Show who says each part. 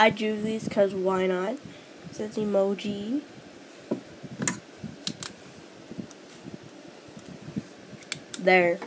Speaker 1: I drew these because why not? It says emoji. There.